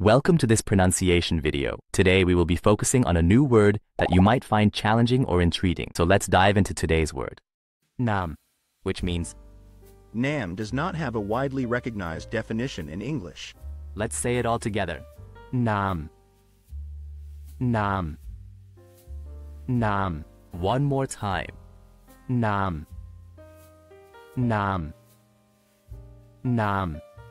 Welcome to this pronunciation video. Today we will be focusing on a new word that you might find challenging or intriguing. So let's dive into today's word. Nahm, which means Nahm does not have a widely recognized definition in English. Let's say it all together. Nahm. Nahm. Nahm. One more time. Nahm. Nahm. Nahm.